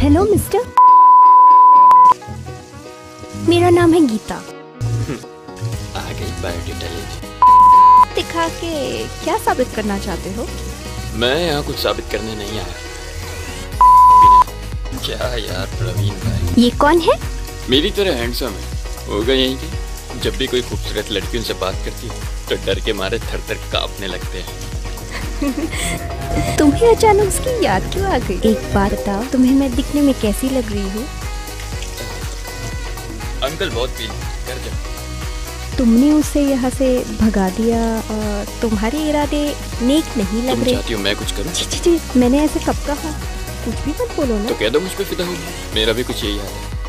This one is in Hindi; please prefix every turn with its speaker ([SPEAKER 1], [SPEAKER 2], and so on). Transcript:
[SPEAKER 1] हेलो मिस्टर मेरा नाम है गीता।
[SPEAKER 2] आ गई
[SPEAKER 1] दिखा के क्या साबित करना चाहते हो?
[SPEAKER 2] मैं यहाँ कुछ साबित करने नहीं आया। क्या यार प्रवीण भाई?
[SPEAKER 1] ये कौन है?
[SPEAKER 2] मेरी तरह हैंडसम है। होगा यहीं के? जब भी कोई खूबसूरत लड़की उनसे बात करती है तो डर के मारे थर थर कांपने लगते हैं।
[SPEAKER 1] तुम्हें अचानक उसकी याद क्यों आ गई? एक बात बताओ तुम्हें मैं दिखने में कैसी लग रही हूँ?
[SPEAKER 2] अंकल बहुत पी कर जा
[SPEAKER 1] तुमने उसे यहाँ से भगा दिया और तुम्हारे इरादे नेक नहीं लग रहे।
[SPEAKER 2] चाहती हो मैं कुछ करूँ?
[SPEAKER 1] छी छी मैंने ऐसे कब कहा? कुछ भी मत बोलो ना।
[SPEAKER 2] तो कह दो मुझ पे फिदा होगी मेरा भी कुछ यही हाल है।